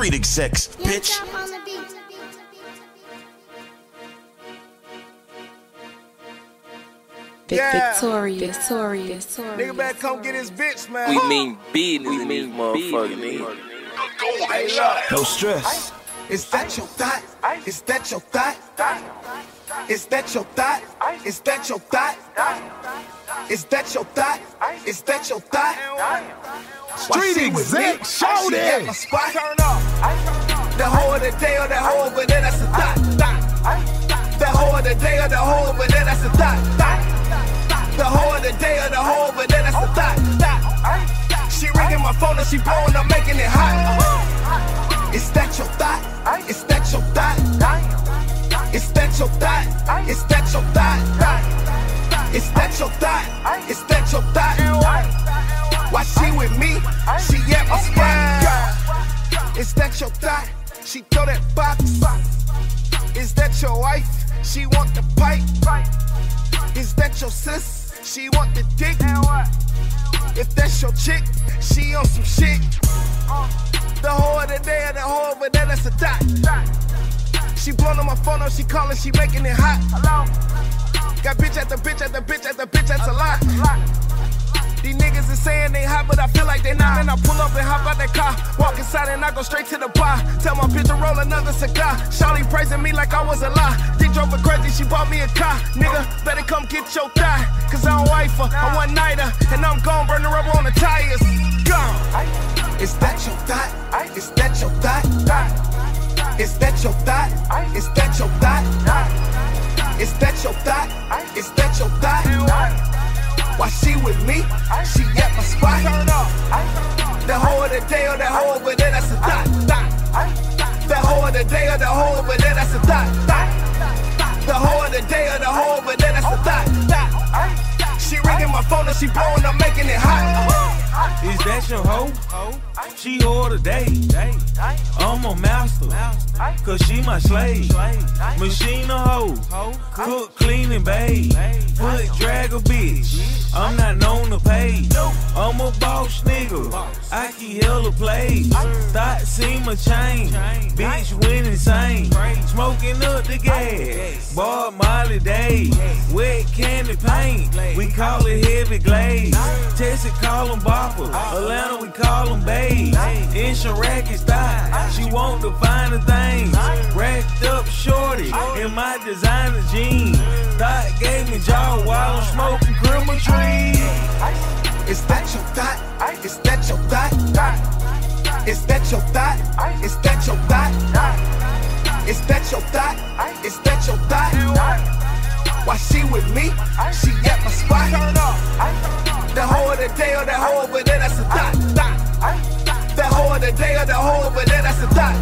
Street execs, bitch. Yeah. Victoriouz, Victoriouz, Nigga better come get his bitch, man. We mean business we mean motherfucker, nigga. Hey, look. No stress. Is that your thot? Is that your thot? Is that your thot? Is that your thot? Is that your thot? Is that your thot? Street exec, show She at that. Turn up. The whole of the day or the whole over there, that's a thot. The whole of the day or the whole over there, that's a thot. The whole of the day or the whole over there, that's a thot. She ringing my phone and she blowing up, making it hot. Is that your thot? Is that your thot? Is that your thot? Is that your thot? Is that your thot? Is that your thot? Why she with me? She at my spot. Is that your thot? She throw that box. Is that your wife? She want the pipe. Is that your sis? She want the dick. If that's your chick, she on some shit. The whole of the day and the whole over there, that's a dot. She blowing on my phone, up, she calling, she making it hot. Got bitch at the bitch at the bitch at the bitch, that's a lot. These niggas is saying they hot, but I feel like they not. Man, I pull up and hop out that car. Walk inside and I go straight to the bar. Tell my bitch to roll another cigar. Shawty praising me like I was a lie. D drove her crazy, she bought me a car. Nigga, better come get your thigh. Cause I don't wife her, I one nighter. And I'm gone, burn the rubber on the tires. Gone. Is that your thot? Is that your thot? Is that your thot? Is that your thot? Is that your thot? Is that your thot? Why she with me? She at my spot. The whole of the day or the whole over there, that's a thot. thot. The whole of the day or the whole over there, that's a thot. thot. The whole of the day or the whole over there, that's a thot. thot. She ringing my phone and she blowing up, making it hot. Is that your hoe? She order day. I'm a master, cause she my slave. Machine a hoe, cook, clean, and bathe. Put drag a bitch. I'm not known to pay. I'm a boss nigga. I keep hella plays. Thought seem a change. Bitch went insane. Smoking up the gas. Bought Molly Day. Wet candy paint. We call it heavy glaze. Texas call them bopper. Atlanta we call them babe. In Chiraq is thigh. She want the finer things. Racked up shorty in my designer jeans. Thought gave me jaw while I'm smoking criminal trees. Is that your thot? Is that your thot? Is that your thot? Is that your thot? Is that your thot? Is that your thot? Why she with me? She at my spot. The whole of the day or the whole over there, that's a thot. The whole of the day or the whole over there, that's a thot.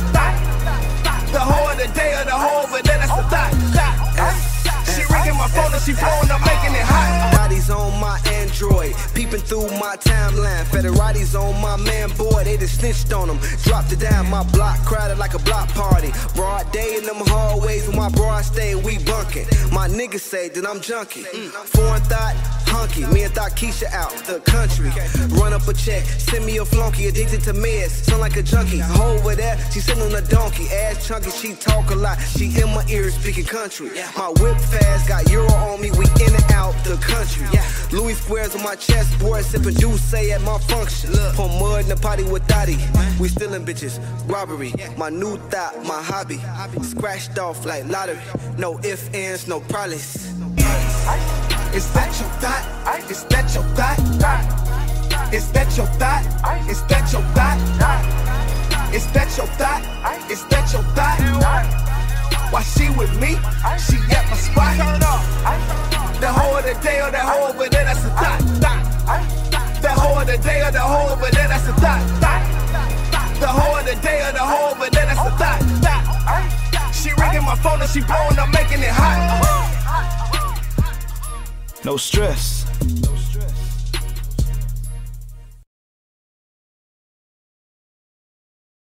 My phone and she up, making it hot. Federati's on my Android, peeping through my timeline. Federati's on my man boy, they just snitched on him. Dropped it down, my block crowded like a block party. Broad day in them hallways my broad stay, we bunking. My niggas say that I'm junkie. Foreign thot, hunky. Me and thot Keisha out the country. Run up a check, send me a flunky, addicted to meds, sound like a junkie. Hoe over there, she sitting on a donkey, ass chunky, she talk a lot. She in my ear speaking country. My whip fast, got Euro on me, we in and out the country. Louis squares on my chest. chessboard, sipping juice at my function. Look. Pour mud in the potty with Dottie. We stealing bitches, robbery. My new thot, my hobby. Scratched off like lottery. No ifs, ands, no problems. Is that your thot? Is that your thot? Is that your thot? Is that your thot? Is that your thot? Is that your thot? Why she with me? She at my spot. The whole of the day or the whole over there, that's a thot. thot. The whole of the day or the whole over there, that's a thot. thot. The whole of the day or the whole over there, that's a thot. thot. She ringing my phone and she blowing up, making it hot. No stress.